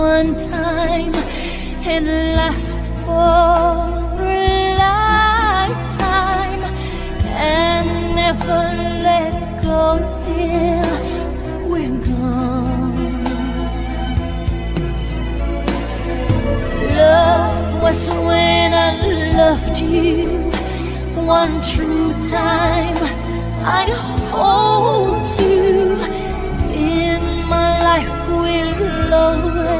one time and last for a lifetime and never let go till we're gone. Love was when I loved you one true time. I hold you in my life will always